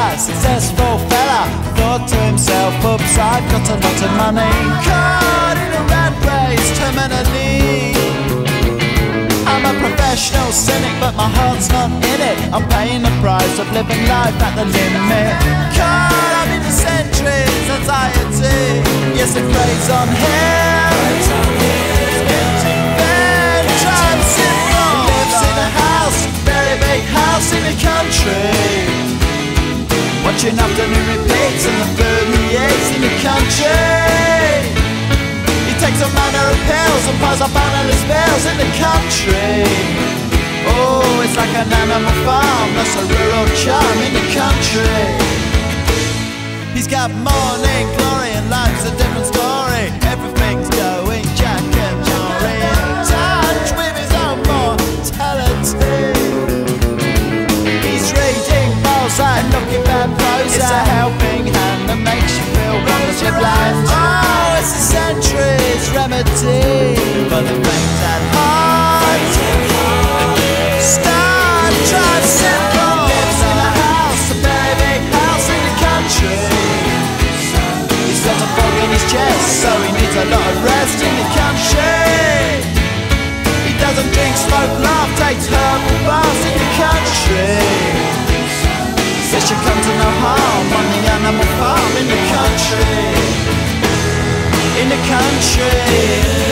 life, successful fella thought to himself, oops, I've got a lot of money. Caught in a rat race, terminally. I'm a professional cynic, but my heart's not in it. I'm paying the price of living life at the limit. Caught up in the centuries, anxiety. Yes, it preys on him. Watching afternoon repeats and the eats in the country. He takes a manner of pills and piles up analyst bills in the country. Oh, it's like an animal farm, that's a rural charm in the country. He's got morning glory and life's a different story. So he needs a lot of rest in the country. He doesn't drink, smoke, laugh, takes herbal baths in the country. Says you come to no harm on the animal farm. In the country. In the country.